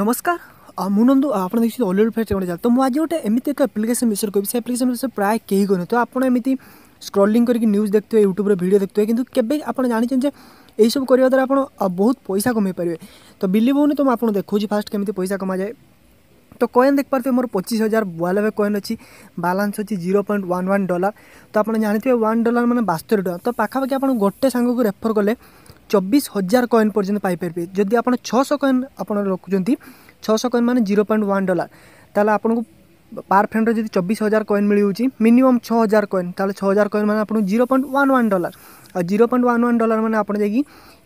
নমস্কার ମୁଁ ନନ୍ଦୁ ଆପଣ ଦେଖିଛନ୍ତି ଅଲିଉଡ଼ ଫେଷ୍ଟ ଗୋଟେ ଚାଲ ତ ମୁଁ ଆଜି ଗୋଟେ ଏମିତି ଏକ ଆପ୍ଲିକେସନ୍ ବିଷୟରେ କହିବି ସେ ଆପ୍ଲିକେସନ୍ ବିଷୟରେ ପ୍ରାୟ କେହି କହିନି ତ ଆପଣ ଏମିତି ସ୍କ୍ରଲିଂ କରିକି ନ୍ୟୁଜ୍ ଦେଖୁଥିବେ ୟୁଟ୍ୟୁବରେ ଭିଡ଼ିଓ ଦେଖୁଥିବେ କିନ୍ତୁ କେବେ ଆପଣ ଜାଣିଛନ୍ତି ଯେ ଏହିସବୁ କରିବା ଦ୍ୱାରା ଆପଣ ବହୁତ ପଇସା କମାଇ ପାରିବେ ତ ବିଲିଭ୍ ହେଉନି ତ ମୁଁ ଆପଣ ଦେଖାଉଛି ଫାର୍ଷ୍ଟ କେମିତି ପଇସା କମାଯାଏ ତ କଏନ୍ ଦେଖିପାରୁଥିବେ ମୋର ପଚିଶ ହଜାର ବୟାନବେ କଏନ୍ ଅଛି ବାଲାନ୍ସ ଅଛି zero point one one dollar ତ ଆପଣ ଜାଣିଥିବେ ୱାନ୍ ଡଲାର ମାନେ ବାସ୍ତରୀ ଟଙ୍କା ତ ପାଖାପାଖି ଆପଣ ଗୋଟେ ସାଙ୍ଗକୁ ରେଫର୍ କଲେ চব্বিশ হাজার কয়েন পর্যন্ত পাইপারে যদি আপনার ছশো কয়েন আপনার রখুন ছশো কয়েন মানে জিরো পয়েন্ট ওয়ান ডলার তাহলে আপনার পার ফ্রেন্ড যদি চব্বিশ হাজার কয়েন মিলুছি মিনিমম ছ হাজার কয়েন তাহলে ছ হাজার কয়েন মানে আপনার zero point one one dollar আর zero point one one dollar মানে আপনার যাই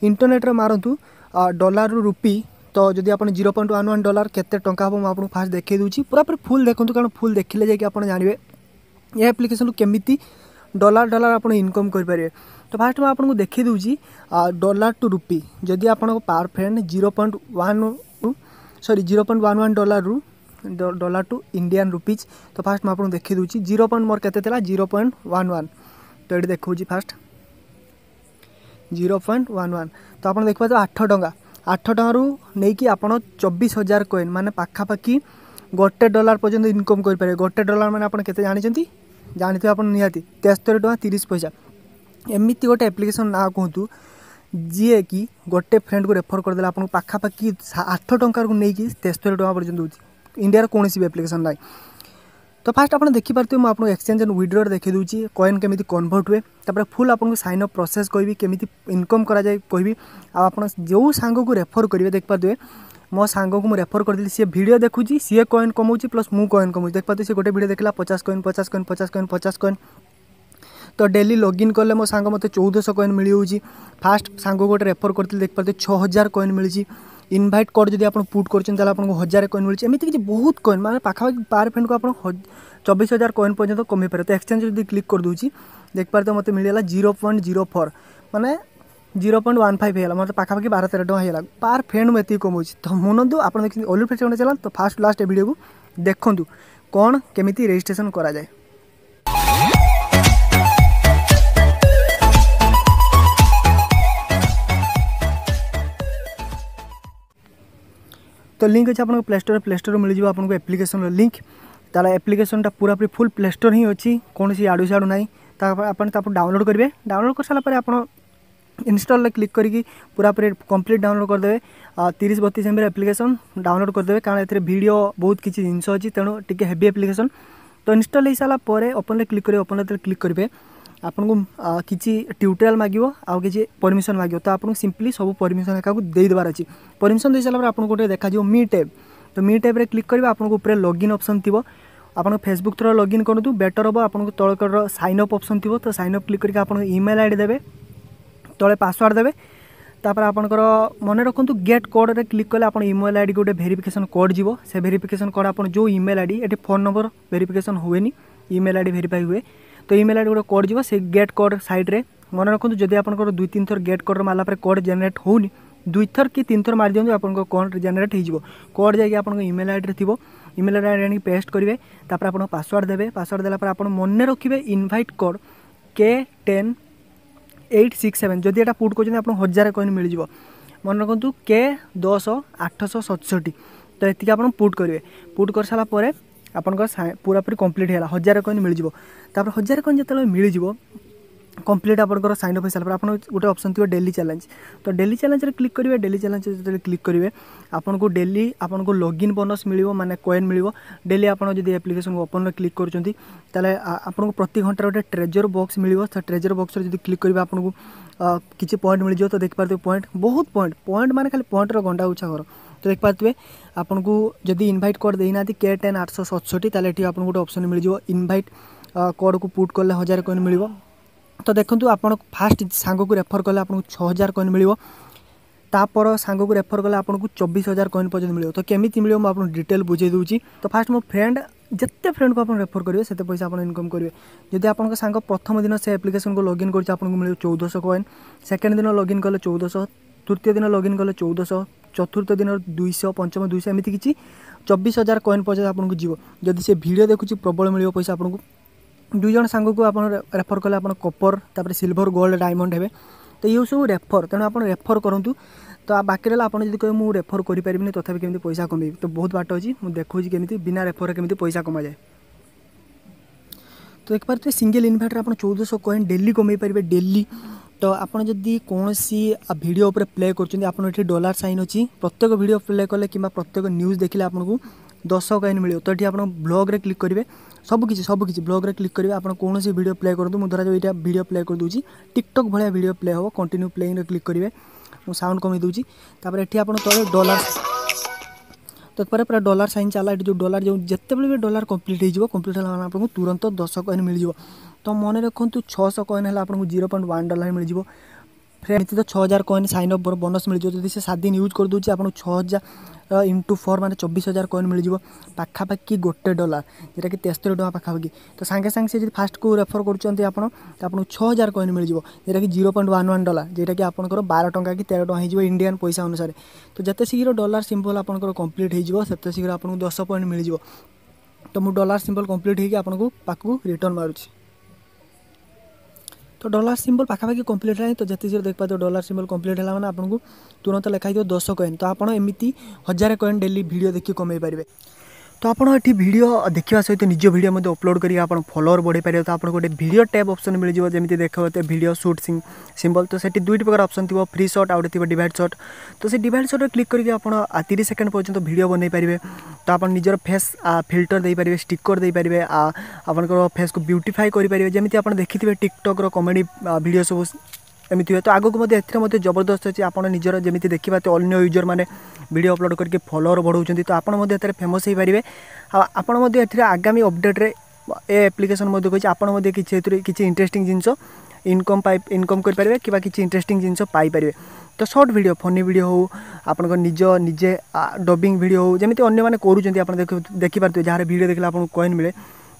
ইন্টরনেট্রে মারতু ডলার রুপি তো যদি আপনার zero point one one dollar কত টাকা হব আপনার ফার্স্ট দেখাই দিচ্ছি পুরাপুরি ফুল দেখুন কারণ ফুল দেখলে যাই আপনার জাঁবে এই আপ্লিকেসন কমিটি ডলার ডলার ଆପଣ ଇନକମ୍ କରିପାରିବେ ତ ଫାଷ୍ଟ ମୁଁ ଆପଣଙ୍କୁ ଦେଖାଇ ଦେଉଛି ଡଲାର ଟୁ ରୁପି ଯଦି ଆପଣଙ୍କ power friend zero point one sorry zero point one one ଡଲାରରୁ dollar to Indian rupees ତ ଫାଷ୍ଟ ମୁଁ ଆପଣଙ୍କୁ ଦେଖାଇ ଦେଉଛି ଜିରୋ ପଏଣ୍ଟ ମୋର କେତେ ଥିଲା ଜିରୋ ପଏଣ୍ଟ ୱାନ୍ ୱାନ୍ ତ ଏଠି ଦେଖାଉଛି first zero point one one ତ ଆପଣ ଦେଖିପାରୁଥିବେ ଆଠ ଟଙ୍କା ଆଠ ଟଙ୍କାରୁ ନେଇକି ଆପଣ ଚବିଶ ହଜାର କଏନ୍ ମାନେ ପାଖାପାଖି ଗୋଟେ ଡଲାର ପର୍ଯ୍ୟନ୍ତ ଇନକମ୍ କରିପାରିବେ ଗୋଟେ ଡଲାର ମାନେ ଆପଣ କେତେ ଜାଣିଛନ୍ତି ଜାଣିଥିବେ ଆପଣ ନିହାତି ତେସ୍ତରୀ ଟଙ୍କା ତିରିଶ ପଇସା ଏମିତି ଗୋଟେ ଆପ୍ଲିକେସନ୍ ନାଁ କୁହନ୍ତୁ ଯିଏକି ଗୋଟେ ଫ୍ରେଣ୍ଡକୁ ରେଫର୍ କରିଦେଲେ ଆପଣଙ୍କୁ ପାଖାପାଖି ଆଠ ଟଙ୍କାରୁ ନେଇକି ତେସ୍ତରୀ ଟଙ୍କା ପର୍ଯ୍ୟନ୍ତ ହେଉଛି ଇଣ୍ଡିଆର କୌଣସି ବି ଆପ୍ଲିକେସନ୍ ନାହିଁ ତ ଫାଷ୍ଟ ଆପଣ ଦେଖିପାରୁଥିବେ ମୁଁ ଆପଣଙ୍କୁ ଏକ୍ସଚେଞ୍ଜ ଆଣ୍ଡ ୱିଡ୍ରୋରେ ଦେଖି ଦେଉଛି କଏନ୍ କେମିତି କନଭର୍ଟ ହୁଏ ତାପରେ ଫୁଲ୍ ଆପଣଙ୍କୁ ସାଇନ୍ ଅପ୍ ପ୍ରୋସେସ୍ କହିବି କେମିତି ଇନକମ୍ କରାଯାଏ କହିବି ଆଉ ଆପଣ ଯେଉଁ ସାଙ୍ଗକୁ ରେଫର୍ କରିବେ ଦେଖିପାରୁଥିବେ ମୋ ସାଙ୍ଗକୁ ମୁଁ ରେଫର କରିଦେଲି ସିଏ ଭିଡ଼ିଓ ଦେଖୁଛି ସିଏ କଏନ୍ କମାଉଛି ପ୍ଲସ୍ ମୁଁ କଏନ୍ କମାଉଛି ଦେଖିପାରୁଛି ସିଏ ଗୋଟେ ଭିଡ଼ିଓ ଦେଖିଲା ପଚାଶ କଏନ୍ ପଚାଶ କଏନ୍ ପଚାଶ କଏନ୍ ପଚାଶ କଏନ୍ ତ ଡେଲି ଲଗ୍ଇନ୍ କଲେ ମୋ ସାଙ୍ଗ ମୋତେ ଚଉଦଶହ କଏନ୍ ମିଳିଯାଉଛି ଫାଷ୍ଟ ସାଙ୍ଗକୁ ଗୋଟେ ରେଫର କରିଥିଲି ଦେଖିପାରୁଛି ଛଅ ହଜାର କଏନ୍ ମିଳିଛି ইনভাইট কোড যদি আপনার পুট করছেন তাহলে আপনার হাজার কয়েন মিলছে এমনি কিছু বহুত কয়েন মানে পাখাপাখি পার ফ্রেন্ডকে আপনার চব্বিশ হাজার কয়েন পর্যন্ত কমে পারে তো এক্সচেঞ্জ যদি ক্লিক করে দেছি দেখিপারে তো মতো মিলিগলা জিরো পয়েন্ট জিরো ফোর মানে জিরো পয়েন্ট ওয়ান ফাইভ হয়ে মানে পাখাপাখি বার তেরো টাকা হয়ে পার ফ্রেন্ড মু এত কমাউছি তো মনতু আপনার দেখছেন অলিভ ফ্রেন্ড চালান তো ফার্স্ট লাস্ট এ ভিডিওকে দেখুন কোণ কেমিতি রেজিস্ট্রেসন করা যায় তো লিঙ্ক আছে আপনার প্লে স্টোর প্লে স্টোর মিলে যাব আপনার আপ্লিকেসন লিঙ্ক তার এপ্লিকেশনটা পুরাপুরি ফুল প্লে স্টোর হি অছি আড়ু সাড়ু নাই তারপরে আপনি তারপর ডাউনলোড করবে ডাউনলোড করে সারা পরে আপনার ইনস্টলরে ক্লিক করি পুরা পুরি কমপ্লিট ডাউনলোড করদেবে তিরিশ বতিশ এমবি আপ্লিকেসন ডাউনলোড করদেবে কারণ এতে ভিডিও বহুত কিছু জিনিস অছি তেমন টিকি হেভি আপ্লিকেসন তো ইনস্টল হয়ে সারা পরে ওপেনরে ক্লিক করবে ওপেন যেতে ক্লিক করবে ଆପଣଙ୍କୁ କିଛି ଟ୍ୟୁଟୋରିଆଲ୍ ମାଗିବ ଆଉ କିଛି ପରମିସନ୍ ମାଗିବ ତ ଆପଣଙ୍କୁ ସିମ୍ପଲି ସବୁ ପରମିସନ୍ ଏକାକୁ ଦେଇଦେବାର ଅଛି ପରମିସନ୍ ଦେଇସାରିଲା ପରେ ଆପଣଙ୍କୁ ଗୋଟେ ଦେଖାଯିବ ମି ଟ୍ୟାବ୍ ତ ମି ଟ୍ୟାବ୍ରେ କ୍ଲିକ୍ କରିବେ ଆପଣଙ୍କୁ ଉପରେ ଲଗ୍ଇନ୍ ଅପସନ୍ ଥିବ ଆପଣ ଫେସବୁକ୍ ଥ୍ରୋ ଲଗ୍ଇନ୍ କରନ୍ତୁ ବେଟର୍ ହେବ ଆପଣଙ୍କୁ ତଳକର ସାଇନ୍ ଅପ୍ ଅପସନ୍ ଥିବ ତ ସାଇନ୍ ଅପ୍ କ୍ଲିକ୍ କରିକି ଆପଣଙ୍କ ଇମେଲ୍ ଆଇ ଡ଼ି ଦେବେ তলে ପାସୱାର୍ଡ଼ ଦେବେ ତାପରେ ଆପଣଙ୍କର ମନେ ରଖନ୍ତୁ ଗେଟ୍ କୋଡ଼ରେ କ୍ଲିକ୍ କଲେ ଆପଣ ଇମେଲ୍ ଆଇ ଡ଼ି ଗୋଟେ ଭେରିଫିକେସନ୍ କୋଡ଼୍ ଯିବ ସେ ଭେରିଫିକେସନ୍ କୋଡ଼୍ ଆପଣ ଯେଉଁ ଇମେଲ୍ ଆଇ ଡ଼ି ଏଠି ଫୋନ୍ ନମ୍ବର ଭେରିଫିକେସନ୍ ହୁଏନି ଇମେଲ୍ ଆଇ ଡ଼ି ଭେରିଫାଇ ହୁଏ ତ ଇମେଲ୍ ଆଇ ଡ଼ି ଗୋଟେ କୋଡ଼୍ ଯିବ ସେ ଗେଟ୍ କୋଡ଼୍ ସାଇଡ଼୍ରେ ମନେ ରଖନ୍ତୁ ଯଦି ଆପଣଙ୍କର ଦୁଇ ତିନି ଥର ଗେଟ୍ କୋଡ଼୍ର ମାରିଲା ପରେ କୋଡ଼୍ ଜେନେରେଟ୍ ହେଉନି ଦୁଇ ଥର କି ତିନି ଥର ମାରିଦିଅନ୍ତୁ ଆପଣଙ୍କ କୋଡ଼୍ ଜେନେରେଟ୍ ହୋଇଯିବ କୋଡ଼୍ ଯାଇକି ଆପଣଙ୍କ ଇମେଲ୍ ଆଇଡ଼ିରେ ଥିବ ଇମେଲ୍ ଆଇଡ଼ି ଆଣିକି ପେଷ୍ଟ କରିବେ ତାପରେ ଆପଣ ପାସୱାର୍ଡ଼ ଦେବେ ପାସୱାର୍ଡ଼ ଦେଲା ପରେ ଆପଣ ମନେ ରଖିବେ invite code K ten eight six seven ଯଦି ଏଇଟା ପୁଟ୍ କରୁଛନ୍ତି ଆପଣଙ୍କୁ ହଜାରେ କଏନ୍ ମିଳିଯିବ ମନେ ରଖନ୍ତୁ କେ ଦଶ ଆଠଶହ ସତଷଠି ତ ଏତିକି ଆପଣ ପୁଟ୍ କରିବେ ପୁଟ୍ କରିସାରିଲା ପରେ ଆପଣଙ୍କର ପୁରାପୁରି କମ୍ପ୍ଲିଟ୍ ହେଇଗଲା ହଜାରେ କଏନ୍ ମିଳିଯିବ ତାପରେ ହଜାରେ କଏନ୍ ଯେତେବେଳେ ମିଳିଯିବ कंप्लीट आप सैन अफ हो सारा आप गोटे अप्सन थी डेली चैलेंज तो डेली चैलेंज क्लिक करेंगे डेली चैलेंज जो क्लिक करेंगे आपको डेली आपको लगइन बोनस मिल मैंने कॉन मिल डेली आपड़ जब एप्लिकेसन ओपन में क्लिक करते आपको प्रति घंटार गोटे ट्रेजर बक्स मिल ट्रेजर बक्स में जब क्लिक करेंगे आपको किसी पॉइंट मिल जाए तो देख पारे पॉइंट बहुत पॉइंट पॉइंट मैंने खाली पॉइंटर गंडा उछा घर तो देख पारे आपको जब इनभैट कॉड देना के टेन आठ सौ सतसठी तेल आपको गोटे अप्सन मिल जाव इनभैट कॉड को पुट कले हजार कॉइन मिल ତ ଦେଖନ୍ତୁ ଆପଣ ଫାଷ୍ଟ ସାଙ୍ଗକୁ ରେଫର୍ କଲେ ଆପଣଙ୍କୁ ଛଅ ହଜାର କଏନ୍ ମିଳିବ ତାପର ସାଙ୍ଗକୁ ରେଫର୍ କଲେ ଆପଣଙ୍କୁ ଚବିଶ ହଜାର କଏନ୍ ପର୍ଯ୍ୟନ୍ତ ମିଳିବ ତ କେମିତି ମିଳିବ ମୁଁ ଆପଣଙ୍କୁ ଡିଟେଲ୍ ବୁଝେଇ ଦେଉଛି ତ ଫାଷ୍ଟ ମୋ ଫ୍ରେଣ୍ଡ ଯେତେ ଫ୍ରେଣ୍ଡକୁ ଆପଣ ରେଫର୍ କରିବେ ସେତେ ପଇସା ଆପଣ ଇନକମ୍ କରିବେ ଯଦି ଆପଣଙ୍କ ସାଙ୍ଗ ପ୍ରଥମ ଦିନ ସେ ଆପ୍ଲିକେସନ୍କୁ ଲଗ୍ଇନ୍ କରୁଛି ଆପଣଙ୍କୁ ମିଳିବ ଚଉଦଶହ କଏନ୍ ସେକେଣ୍ଡ ଦିନ ଲଗ୍ଇନ୍ କଲେ ଚଉଦଶହ ତୃତୀୟ ଦିନ ଲଗ୍ଇନ୍ କଲେ ଚଉଦଶହ ଚତୁର୍ଥ ଦିନ ଦୁଇଶହ ପଞ୍ଚମ ଦୁଇଶହ ଏମିତି କିଛି ଚବିଶ ହଜାର କଏନ୍ ପର୍ଯ୍ୟନ୍ତ ଆପଣଙ୍କୁ ଯିବ ଯଦି ସେ ଭିଡ଼ିଓ ଦେଖୁଛି ପ୍ରବଳ ମିଳିବ ପଇସା ଆପଣଙ୍କୁ দুই জন সাঙ্গকে আপনার রেফর কলে আপনার কপর তাপরে সিলভর গোল্ড ডায়মন্ড হবে তো ইউ সব রেফর তেমন আপনার রেফর করতু তো বাকি রা আপনার যদি কেউ রেফর করে পারিনি তথাপি কেমি পয়সা কমাইবি তো বহুত বাট অছি দেখুছি কেমি বিনা রেফরে কেমি পয়সা কমা যায় তো দেখিপারে সিঙ্গেল ইনভার্টর আপনার চৌদশো কয়েন ডেলি কমাই পারবে ডেলি তো আপনার যদি কৌশি ভিডিও উপরে প্লে করছেন আপনার এটি ডলার সাইন অছি প্রত্যেক ভিডিও প্লে কলে কিংবা প্রত্যেক নিউজ দেখলে আপনার ଦଶ କଏନ୍ ମିଳିବ ତ ଏଠି ଆପଣ ବ୍ଲଗ୍ରେ କ୍ଲିକ୍ କରିବେ ସବୁ କିଛି ସବୁ କିଛି ବ୍ଲଗ୍ରେ କ୍ଲିକ୍ କରିବେ ଆପଣ କୌଣସି ଭିଡ଼ିଓ ପ୍ଲେ କରନ୍ତୁ ମୁଁ ଧରାଯାଉ ଏଇଟା ଭିଡ଼ିଓ ପ୍ଲେ କରିଦେଉଛି ଟିକ୍ଟକ୍ ଭଳିଆ ଭିଡ଼ିଓ ପ୍ଲେ ହେବ କଣ୍ଟିନ୍ୟୁ ପ୍ଲେଇଂରେ କ୍ଲିକ୍ କରିବେ ମୁଁ ସାଉଣ୍ଡ କମେଇ ଦେଉଛି ତାପରେ ଏଠି ଆପଣ ତଳେ ଡଲାର ତତ୍ପରେ ପୁରା ଡଲାର ସାଇନ୍ ଚାଲା ଏଠି ଯେଉଁ ଡଲାର ଯେଉଁ ଯେତେବେଳେ ବି ଡଲାର କମ୍ପ୍ଲିଟ୍ ହେଇଯିବ କମ୍ପ୍ଲିଟ୍ ହେଲା ଆପଣଙ୍କୁ ତୁରନ୍ତ ଦଶ କଏନ୍ ମିଳିଯିବ ତ ମନେ ରଖନ୍ତୁ ଛଅଶହ କଏନ୍ ହେଲା ଆପଣଙ୍କୁ ଜିରୋ ପଏଣ୍ଟ ୱାନ୍ ଡଲାର ମିଳିଯିବ ଏମିତି ତ ଛଅ ହଜାର କଏନ୍ ସାଇନ୍ ଅପ୍ ବୋନସ୍ ମିଳିଯିବ ଯଦି ସେ ସାତ ଦିନ ୟୁଜ୍ କରିଦେଉଛି ଆପଣଙ୍କୁ ଛଅ ହଜାର ଇଣ୍ଟୁ ଫୋର୍ ମାନେ ଚବିଶ ହଜାର କଏନ୍ ମିଳିଯିବ ପାଖାପାଖି ଗୋଟେ ଡଲାର ଯେଉଁଟାକି ତେସ୍ତରୀ ଟଙ୍କା ପାଖାପାଖି ତ ସାଙ୍ଗେ ସାଙ୍ଗେ ସେ ଯଦି ଫାଷ୍ଟକୁ ରେଫର୍ କରୁଛନ୍ତି ଆପଣ ଆପଣଙ୍କୁ ଛଅ ହଜାର କଏନ୍ ମିଳିଯିବ ଯେଉଁଟାକି zero point one one dollar ଯେଉଁଟାକି ଆପଣଙ୍କର ବାର ଟଙ୍କା କି ତେର ଟଙ୍କା ହେଇଯିବ ଇଣ୍ଡିଆନ୍ ପଇସା ଅନୁସାରେ ତ ଯେତେ ଶୀଘ୍ର ଡଲାର ସିମ୍ବଲ୍ ଆପଣଙ୍କର କମ୍ପ୍ଲିଟ୍ ହେଇଯିବ ସେତେ ଶୀଘ୍ର ଆପଣଙ୍କୁ ଦଶ ପଏଣ୍ଟ ମିଳିଯିବ ତ ମୁଁ ଡଲାର ସିମ୍ବଲ୍ କମ୍ପ୍ଲିଟ୍ ହେଇକି ଆପଣଙ୍କୁ ପାଖକୁ ରିଟର୍ନ ମାରୁଛି তো ଡଲାର ସିମ୍ବଲ ପାଖାପାଖି କମ୍ପ୍ଲିଟ୍ ହେଲାଣି ତ ଯେତେ ଜୋର ଦେଖିପାରୁଥିବ ଡଲାର ସିମ୍ବଲ କମ୍ପ୍ଲିଟ୍ ହେଲା ମାନେ ଆପଣଙ୍କୁ ତୁରନ୍ତ ଲେଖା ହେଇଥିବ ଦଶ କଏନ୍ ତ ଆପଣ ଏମିତି ହଜାରେ କଏନ୍ ଡେଲି ଭିଡ଼ିଓ ଦେଖି କମେଇ ପାରିବେ ତ ଆପଣ ଏଠି ଭିଡ଼ିଓ ଦେଖିବା ସହିତ ନିଜ ଭିଡ଼ିଓ ମଧ୍ୟ ଅପଲୋଡ଼ କରିକି ଆପଣ ଫଲୋଅର୍ ବଢ଼େଇ ପାରିବେ ତ ଆପଣଙ୍କୁ ଗୋଟେ ଭିଡ଼ିଓ ଟ୍ୟାବ୍ ଅପସନ୍ ମିଳିଯିବ ଯେମିତି ଦେଖାଉଥିବେ ଭିଡ଼ିଓ ସୁଟ୍ ସିଂ ସିମ୍ବଲ୍ ତ ସେଠି ଦୁଇଟି ପ୍ରକାର ଅପସନ୍ ଥିବ ଫ୍ରି ସଟ୍ ଆଉ ଗୋଟେ ଥିବ ଡିଭାଇଡ଼ ସଟ୍ ତ ସେ ଡିଭାଇଡ଼ ସଟ୍ରେ କ୍ଲିକ୍ କରିକି ଆପଣ ତିରିଶ ସେକେଣ୍ଡ ପର୍ଯ୍ୟନ୍ତ ଭିଡ଼ିଓ ବନେଇ ପାରିବେ ତ ଆପଣ ନିଜର ଫେସ୍ ଫିଲ୍ଟର ଦେଇପାରିବେ ଷ୍ଟିକର ଦେଇପାରିବେ ଆପଣଙ୍କର ଫେସ୍କୁ ବ୍ୟୁଟିଫାଏ କରିପାରିବେ ଯେମିତି ଆପଣ ଦେଖିଥିବେ ଟିକ୍ଟକ୍ର କମେଡ଼ି ଭିଡ଼ିଓ ସବୁ ଏମିତି ହୁଏ ତ ଆଗକୁ ମଧ୍ୟ ଏଥିରେ ମଧ୍ୟ ଜବରଦସ୍ତ ଅଛି ଆପଣ ନିଜର ଯେମିତି ଦେଖିବା ତ ଅନ୍ୟ ୟୁଜର୍ମାନେ ଭିଡ଼ିଓ ଅପଲୋଡ଼ କରିକି ଫଲୋଅର୍ ବଢ଼ାଉଛନ୍ତି ତ ଆପଣ ମଧ୍ୟ ଏଥିରେ ଫେମସ୍ ହୋଇପାରିବେ ଆଉ ଆପଣ ମଧ୍ୟ ଏଥିରେ ଆଗାମୀ ଅପଡ଼େଟ୍ରେ ଏ ଆପ୍ଲିକେସନ୍ ମଧ୍ୟ କହିଛି ଆପଣ ମଧ୍ୟ କିଛି ଏଥିରେ କିଛି ଇଣ୍ଟରେଷ୍ଟିଂ ଜିନିଷ ଇନକମ୍ ପାଇ ଇନକମ୍ କରିପାରିବେ କିମ୍ବା କିଛି ଇଣ୍ଟରେଷ୍ଟିଂ ଜିନିଷ ପାଇପାରିବେ ତ ସର୍ଟ ଭିଡ଼ିଓ ଫନି ଭିଡ଼ିଓ ହେଉ ଆପଣଙ୍କ ନିଜ ନିଜେ ଡବିଂ ଭିଡ଼ିଓ ହେଉ ଯେମିତି ଅନ୍ୟମାନେ କରୁଛନ୍ତି ଆପଣ ଦେଖିପାରୁଥିବେ ଯାହାର ଭିଡ଼ିଓ ଦେଖିଲେ ଆପଣଙ୍କୁ କଏନ୍ ମିଳେ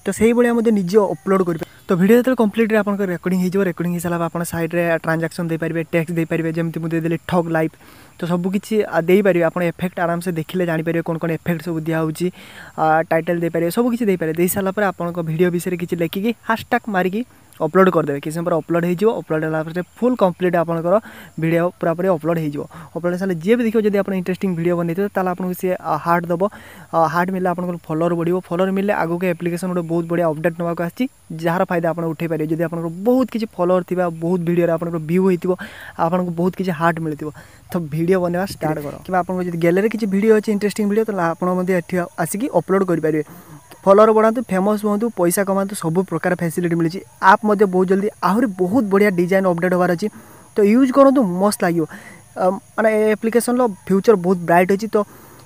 ତ ସେଇଭଳିଆ ମଧ୍ୟ ନିଜେ ଅପଲୋଡ଼ କରିପାରିବେ ତ ଭିଡ଼ିଓ ଯେତେବେଳେ କମ୍ପ୍ଲିଟ୍ରେ ଆପଣଙ୍କ ରେକର୍ଡିଂ ହେଇଯିବ ରେକର୍ଡିଂ ହେଇସାରିଲା ଆପଣ ସାଇଡ଼୍ରେ ଟ୍ରାଞ୍ଜାକ୍ସନ୍ ଦେଇପାରିବେ ଟ୍ୟାକ୍ସ ଦେଇପାରିବେ ଯେମିତି ମୁଁ ଦେଇଦେଲି ଠକ୍ ଲାଇଭ୍ ତ ସବୁ କିଛି ଦେଇପାରିବେ ଆପଣ ଏଫେକ୍ଟ ଆରାମସେ ଦେଖିଲେ ଜାଣିପାରିବେ କ'ଣ କ'ଣ ଏଫେକ୍ଟ ସବୁ ଦିଆହେଉଛି ଟାଇଟେଲ୍ ଦେଇପାରିବେ ସବୁ କିଛି ଦେଇପାରିବେ ଦେଇସାରିଲା ପରେ ଆପଣଙ୍କ ଭିଡ଼ିଓ ବିଷୟରେ କିଛି ଲେଖିକି ହାସ୍ଟାଗ୍ ମାରିକି ଅପଲୋଡ଼ କରିଦେବେ କିଛି ସମୟ ପରେ ଅପଲୋଡ଼ ହେଇଯିବ ଅପଲୋଡ଼ ହେଲା ପରେ ଫୁଲ୍ କମ୍ପ୍ଲିଟ୍ ଆପଣଙ୍କର ଭିଡ଼ିଓ ପୁରାପୁରି ଅପଲୋଡ଼ ହେଇଯିବ ଅପଲୋଡ଼ ହେଲେ ଯିଏ ବି ଦେଖିବ ଯଦି ଆପଣ ଇଣ୍ଟରେଷ୍ଟିଂ ଭିଡ଼ିଓ ବନେଇଥିବେ ତାହେଲେ ଆପଣଙ୍କୁ ସିଏ ହାର୍ଟ ଦେବ ହାର୍ଟ ମିଳିଲେ ଆପଣଙ୍କର ଫଲୋର ବଢ଼ିବ ଫଲୋର ମିଳିଲେ ଆଗକୁ ଆପ୍ଲିକେସନ୍ ଗୋଟେ ବହୁତ ବଢ଼ିଆ ଅପଡ଼େଟ୍ ନେବାକୁ ଆସିଛି ଯାହାର ଫାଇଦା ଆପଣ ଉଠାଇ ପାରିବେ ଯଦି ଆପଣଙ୍କର ବହୁତ କିଛି ଫଲୋଅର୍ ଥିବା ବହୁତ ଭିଡ଼ିଓରେ ଆପଣଙ୍କର ଭ୍ୟୁ ହୋଇଥିବ ଆପଣଙ୍କୁ ବହୁତ କିଛି ହାର୍ଟ ମିଳିଥିବ ତ ଭିଡ଼ିଓ ବନେଇବା ଷ୍ଟାର୍ଟ କର କିମ୍ବା ଆପଣଙ୍କର ଯଦି ଗ୍ୟାଲେରୀ କିଛି ଭିଡ଼ିଓ ଅଛି ଇଣ୍ଟରେଷ୍ଟିଂ ଭିଡ଼ିଓ ତାହେଲେ ଆପଣ ମଧ୍ୟ ଏଠି ଆସିକି ଅପଲୋଡ଼ କରିପାରିବେ ଫଲୋଅର୍ ବଢ଼ାନ୍ତୁ ଫେମସ୍ ହୁଅନ୍ତୁ ପଇସା କମାନ୍ତୁ ସବୁ ପ୍ରକାର ଫ୍ୟାସିଲିଟି ମିଳୁଛି ଆପ୍ ମଧ୍ୟ ବହୁତ ଜଲ୍ଦି ଆହୁରି ବହୁତ ବଢ଼ିଆ ଡିଜାଇନ୍ ଅପଡ଼େଟ୍ ହେବାର ଅଛି ତ ୟୁଜ୍ କରନ୍ତୁ ମସ୍ତ ଲାଗିବ ମାନେ ଏ ଆପ୍ଲିକେସନ୍ର ଫ୍ୟୁଚର୍ ବହୁତ ବ୍ରାଇଟ୍ ଅଛି ତ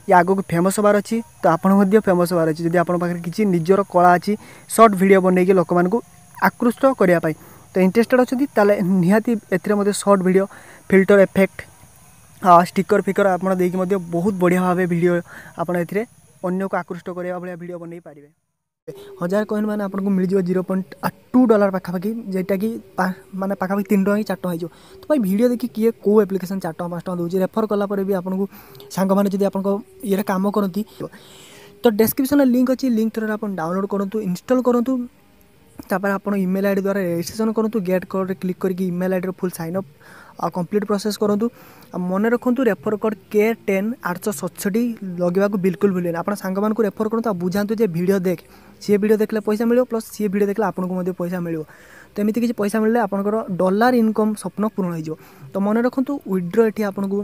ଇଏ ଆଗକୁ ଫେମସ୍ ହେବାର ଅଛି ତ ଆପଣ ମଧ୍ୟ ଫେମସ୍ ହେବାର ଅଛି ଯଦି ଆପଣଙ୍କ ପାଖରେ କିଛି ନିଜର କଳା ଅଛି ସର୍ଟ ଭିଡ଼ିଓ ବନେଇକି ଲୋକମାନଙ୍କୁ ଆକୃଷ୍ଟ କରିବା ପାଇଁ ତ ଇଣ୍ଟରେଷ୍ଟେଡ଼୍ ଅଛନ୍ତି ତାହେଲେ ନିହାତି ଏଥିରେ ମଧ୍ୟ short video filter effect sticker fiqh আপনার দিয়ে মধ্যে বহুত বঢ়িয়া ভাবে ভিডিও আপনার এতে ଅନ୍ୟକୁ ଆକୃଷ୍ଟ କରିବା ଭଳିଆ ଭିଡ଼ିଓ ବନେଇ ପାରିବେ ହଜାର କଏନ୍ ମାନେ ଆପଣଙ୍କୁ ମିଳିଯିବ ଜିରୋ ପଏଣ୍ଟ ଟୁ ଡଲାର ପାଖାପାଖି ଯେଉଁଟାକି ମାନେ ପାଖାପାଖି ତିନି ଟଙ୍କା କି ଚାରି ଟଙ୍କା ହେଇଯିବ ତ ଭାଇ ଭିଡ଼ିଓ ଦେଖି କିଏ କେଉଁ ଆପ୍ଲିକେସନ୍ ଚାରି ଟଙ୍କା ପାଞ୍ଚ ଟଙ୍କା ଦେଉଛି ରେଫର କଲା ପରେ ବି ଆପଣଙ୍କୁ ସାଙ୍ଗମାନେ ଯଦି ଆପଣଙ୍କ ଇଏରେ କାମ କରନ୍ତି ତ ଡେସ୍କ୍ରିପସନ୍ରେ ଲିଙ୍କ୍ ଅଛି ଲିଙ୍କ୍ ଥ୍ରୋରେ ଆପଣ ଡାଉନଲୋଡ଼ କରନ୍ତୁ ଇନଷ୍ଟଲ୍ କରନ୍ତୁ ତାପରେ ଆପଣ ଇମେଲ୍ ଆଇ ଡ଼ି ଦ୍ୱାରା ରେଜିଷ୍ଟ୍ରେସନ୍ କରନ୍ତୁ ଗେଟ୍ କୋଡ଼୍ରେ କ୍ଲିକ୍ କରିକି email ଆଇଡ଼ିର full sign up complete process କରନ୍ତୁ ମନେ ରଖନ୍ତୁ ରେଫର୍ କୋଡ଼୍ କେ ଟେନ୍ ଆଠଶହ ସତଷଠି ଲଗେଇବାକୁ ବିଲକୁଲ ଭୁଲିବେନି ଆପଣ ସାଙ୍ଗମାନଙ୍କୁ ରେଫର୍ କରନ୍ତୁ ଆଉ ବୁଝାନ୍ତୁ ଯେ ଭିଡ଼ିଓ ଦେଖ ସିଏ ଭିଡ଼ିଓ ଦେଖିଲେ ପଇସା ମିଳିବ ପ୍ଲସ୍ ସିଏ ଭିଡ଼ିଓ ଦେଖିଲେ ଆପଣଙ୍କୁ ମଧ୍ୟ ପଇସା ମିଳିବ ତ ଏମିତି କିଛି ପଇସା ମିଳିଲେ ଆପଣଙ୍କର ଡଲାର ଇନକମ୍ ସ୍ୱପ୍ନ ପୂରଣ ହୋଇଯିବ ତ ମନେ ରଖନ୍ତୁ ୱିଡ୍ର ଏଠି ଆପଣଙ୍କୁ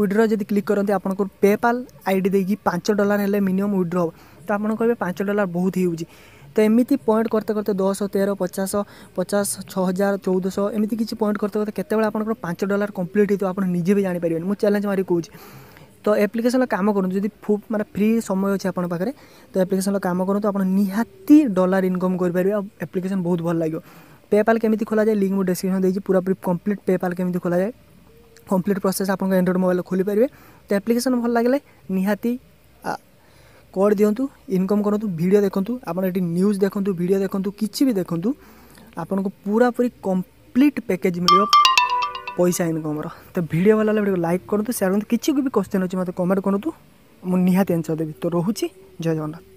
ୱିଡ୍ର ଯଦି କ୍ଲିକ୍ କରନ୍ତି ଆପଣଙ୍କୁ ପେପାଲ୍ ଆଇ ଡ଼ି ଦେଇକି ପାଞ୍ଚ ଡଲାର ହେଲେ ମିନିମମ୍ ୱିଡ୍ର ହେବ ତ ଆପଣ କହିବେ ପାଞ୍ଚ ଡଲାର ବହୁତ ହେଉଛି তো ଏମିତି ପଏଣ୍ଟ করতে করতে দশ তের পচাশ পচাশ ছ হাজার চৌদশହ ଏମିତି କିଛି ପଏଣ୍ଟ করতে করতে କେତେବେଳେ ଆପଣଙ୍କର ପାଞ୍ଚ ଡଲାର କମ୍ପ୍ଲିଟ୍ ହେଇଥିବ ଆପଣ ନିଜେ ବି ଜାଣିପାରିବେନି ମୁଁ ଚ୍ୟାଲେଞ୍ଜ ମାରି କହୁଛି তো আপ্লিকেশনর কাম করুন যদি খুব মানে ফ্রি সময় অছে আপনার পাখে তো আপ্লিকেশনর কাম করুন আপনার নিহাতি ডলার ইনকম করে পারবে আপ্লিকেশন বহুত ভাল লাগবে পেপাল কেমি খোলা যায় লিঙ্ক মু ডেসক্রিপশন দিয়েছি পুরাপুরি কমপ্লিট পেপাল কেমি খোলা যায় কমপ্লিট প্রসেস আপনার এন্ড্রয়েড মোবাইল খোলি পারবে তো আপ্লিকেশন ভাল লাগলে নিহাতি କରିଦିଅନ୍ତୁ ଇନକମ୍ କରନ୍ତୁ ଭିଡ଼ିଓ ଦେଖନ୍ତୁ ଆପଣ ଏଠି ନ୍ୟୁଜ୍ ଦେଖନ୍ତୁ ଭିଡ଼ିଓ ଦେଖନ୍ତୁ କିଛି ବି ଦେଖନ୍ତୁ ଆପଣଙ୍କୁ ପୁରାପୁରି କମ୍ପ୍ଲିଟ୍ ପ୍ୟାକେଜ୍ ମିଳିବ ପଇସା ଇନକମ୍ର ତ ଭିଡ଼ିଓ ଭଲ ହେଲେ ଭିଡ଼ିଓ ଲାଇକ୍ କରନ୍ତୁ ସେୟାର କରନ୍ତୁ କିଛି ବି କ୍ୱେଶ୍ଚନ୍ ଅଛି ମୋତେ କମେଣ୍ଟ କରନ୍ତୁ ମୁଁ ନିହାତି ଆନ୍ସର୍ ଦେବି ତ ରହୁଛି ଜୟ ଜଗନ୍ନାଥ